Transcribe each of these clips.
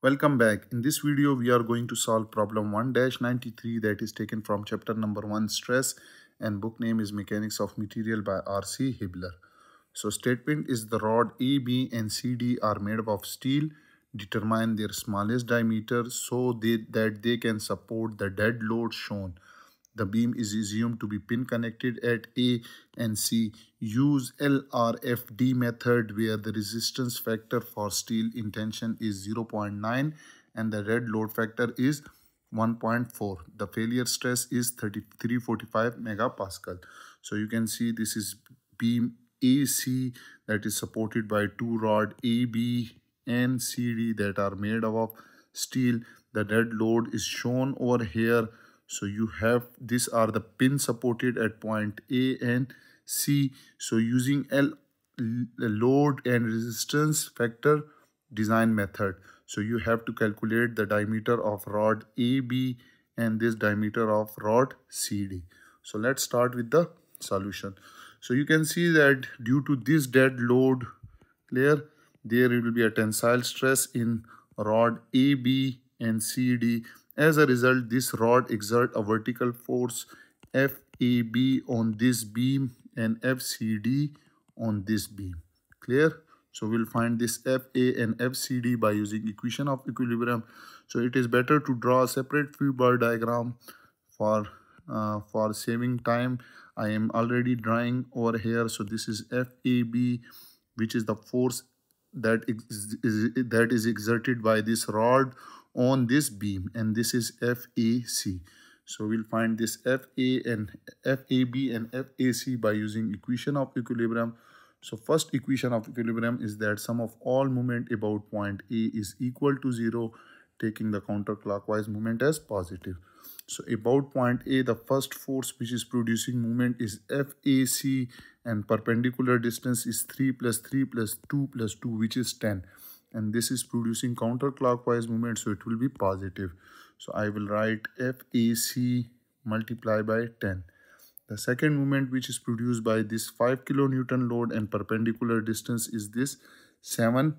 Welcome back. In this video, we are going to solve problem 1-93 that is taken from chapter number 1 stress and book name is Mechanics of Material by R.C. Hibbeler. So statement is the rod A, B and CD are made up of steel. Determine their smallest diameter so they, that they can support the dead load shown. The beam is assumed to be pin connected at A and C. Use LRFD method where the resistance factor for steel in tension is 0.9 and the dead load factor is 1.4. The failure stress is 3345 megapascal. So you can see this is beam AC that is supported by two rod AB and CD that are made of steel. The dead load is shown over here so you have these are the pin supported at point A and C. So using L load and resistance factor design method. So you have to calculate the diameter of rod AB and this diameter of rod CD. So let's start with the solution. So you can see that due to this dead load layer, there will be a tensile stress in rod AB and CD as a result, this rod exert a vertical force FAB on this beam and FCD on this beam. Clear? So we'll find this FA and FCD by using equation of equilibrium. So it is better to draw a separate free body diagram for uh, for saving time. I am already drawing over here. So this is FAB, which is the force that is, is that is exerted by this rod on this beam and this is FAC. So we'll find this FA and FAB and FAC by using equation of equilibrium. So first equation of equilibrium is that sum of all moment about point A is equal to 0 taking the counterclockwise moment as positive. So about point A, the first force which is producing moment is FAC and perpendicular distance is 3 plus 3 plus 2 plus 2 which is 10 and this is producing counterclockwise movement so it will be positive. So i will write fac multiply by 10 the second movement which is produced by this 5 kilonewton load and perpendicular distance is this 7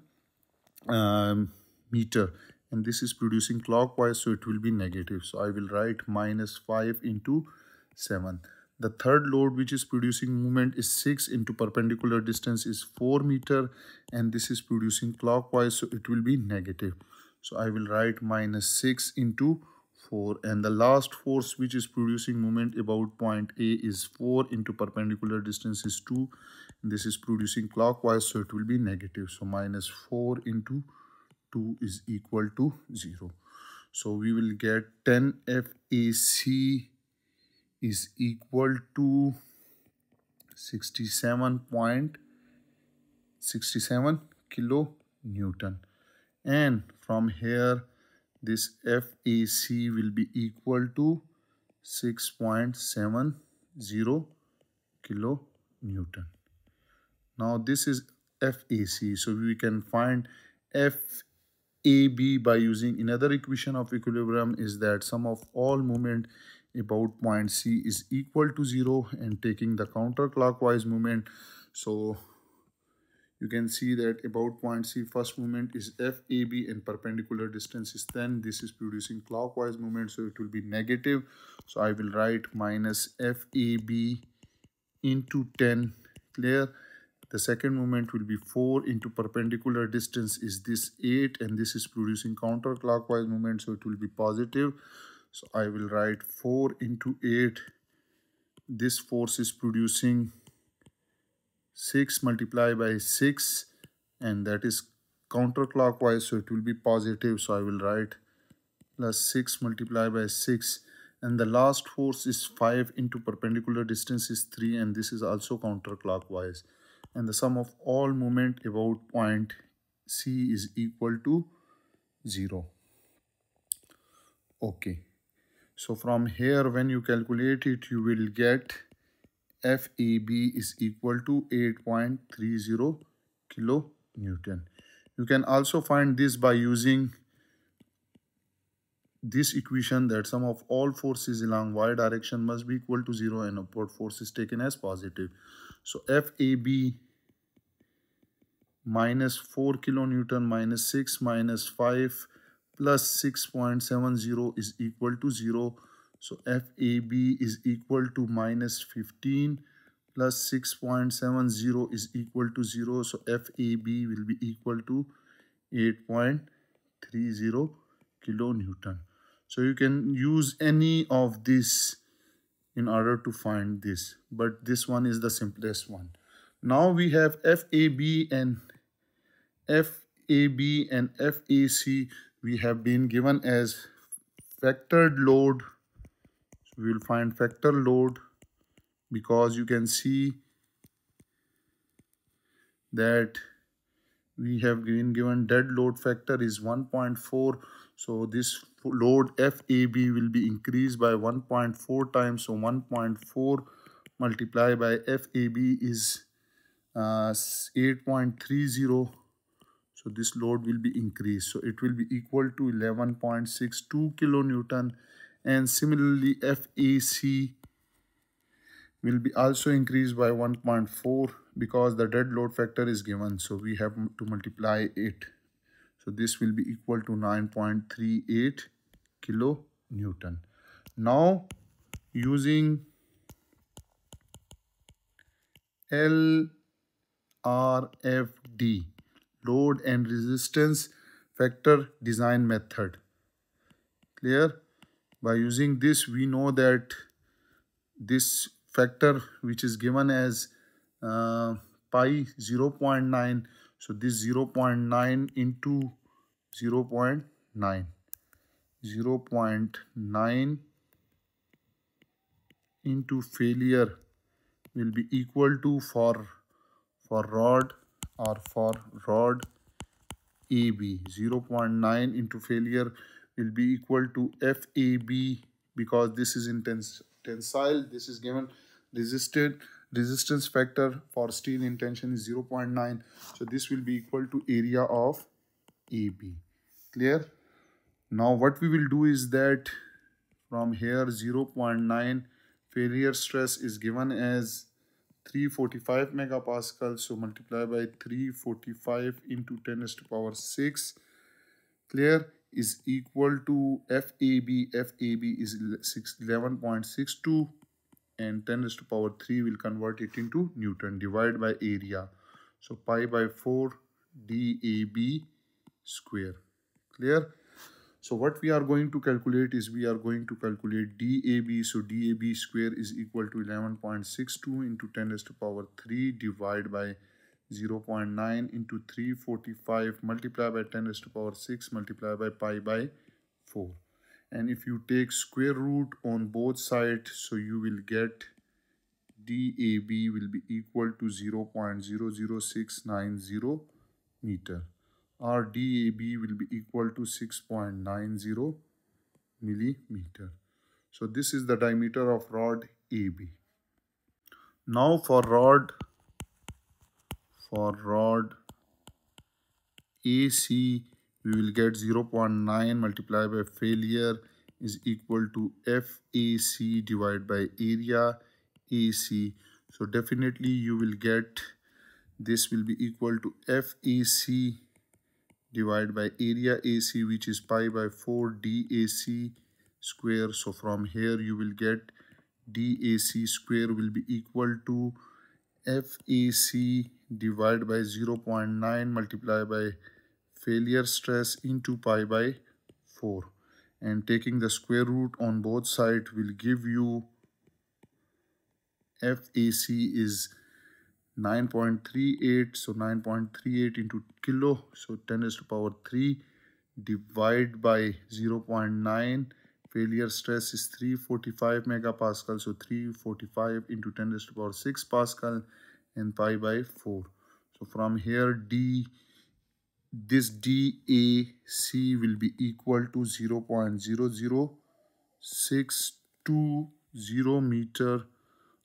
um, meter and this is producing clockwise so it will be negative. So i will write minus 5 into 7 the third load which is producing movement is 6 into perpendicular distance is 4 meter and this is producing clockwise so it will be negative. So I will write minus 6 into 4 and the last force which is producing movement about point A is 4 into perpendicular distance is 2 and this is producing clockwise so it will be negative. So minus 4 into 2 is equal to 0. So we will get 10 FAC is equal to 67.67 kilo Newton and from here this FAC will be equal to 6.70 kilo Newton. Now this is FAC so we can find FAB by using another equation of equilibrium is that sum of all moment about point C is equal to 0 and taking the counterclockwise movement. So you can see that about point C first movement is FAB and perpendicular distance is 10. This is producing clockwise movement so it will be negative. So I will write minus FAB into 10 clear. The second movement will be 4 into perpendicular distance is this 8 and this is producing counterclockwise movement so it will be positive. So I will write 4 into 8. This force is producing 6 multiplied by 6 and that is counterclockwise so it will be positive. So I will write plus 6 multiplied by 6 and the last force is 5 into perpendicular distance is 3 and this is also counterclockwise. And the sum of all moment about point C is equal to 0 okay so from here, when you calculate it, you will get FAB is equal to 8.30 kilo Newton. You can also find this by using this equation that sum of all forces along y direction must be equal to 0 and upward force is taken as positive. So FAB minus 4 kilonewton minus 6 minus 5 plus 6.70 is equal to 0. So FAB is equal to minus 15 plus 6.70 is equal to 0. So FAB will be equal to 8.30 kilonewton. So you can use any of this in order to find this. But this one is the simplest one. Now we have FAB and FAB and FAC we have been given as factored load. So we will find factor load because you can see that we have been given dead load factor is 1.4 so this load FAB will be increased by 1.4 times. So 1.4 multiplied by FAB is uh, 8.30 so this load will be increased. So it will be equal to 11.62 kilonewton. And similarly FAC will be also increased by 1.4 because the dead load factor is given. So we have to multiply it. So this will be equal to 9.38 kilonewton. now using LRFD load and resistance factor design method. Clear? By using this we know that this factor which is given as uh, pi 0 0.9 so this 0 0.9 into 0 0.9 0 0.9 into failure will be equal to for for rod or for rod AB 0 0.9 into failure will be equal to FAB because this is intense tensile. This is given resisted resistance factor for steel in tension is 0.9 so this will be equal to area of AB clear? Now what we will do is that from here 0.9 failure stress is given as 345 megapascal so multiply by 345 into 10 to the power 6 clear is equal to FAB FAB is 11.62 and 10 raised to power 3 will convert it into Newton divided by area. So pi by 4 DAB square. Clear? So what we are going to calculate is we are going to calculate DAB. So DAB square is equal to 11.62 into 10 raised to power 3 divided by 0 0.9 into 345 multiplied by 10 raised to power 6 multiplied by pi by 4 and if you take square root on both sides so you will get DAB will be equal to 0 0.00690 meter or DAB will be equal to 6.90 millimeter. So this is the diameter of rod AB. Now for rod for rod AC we will get 0.9 multiplied by failure is equal to FAC divided by area AC. So definitely you will get this will be equal to FAC divided by area AC which is pi by 4 DAC square. So from here you will get DAC square will be equal to FAC divided by 0.9 multiplied by failure stress into pi by 4 and taking the square root on both sides will give you FAC is 9.38 so 9.38 into kilo so 10 is to power 3 divide by 0.9 failure stress is 345 megapascal so 345 into 10 is to power 6 pascal and pi by 4 so from here d this DAC will be equal to 0 0.00620 meter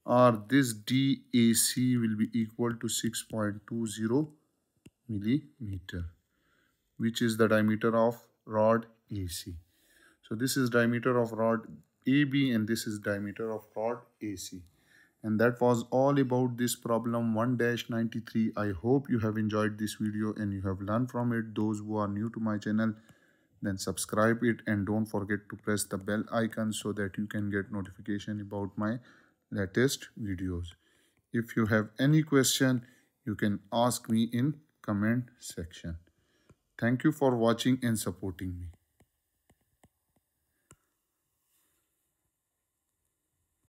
or this DAC will be equal to 6.20 millimeter which is the diameter of rod AC. So this is diameter of rod AB and this is diameter of rod AC and that was all about this problem 1-93 i hope you have enjoyed this video and you have learned from it. Those who are new to my channel then subscribe it and don't forget to press the bell icon so that you can get notification about my latest videos. If you have any question you can ask me in comment section. Thank you for watching and supporting me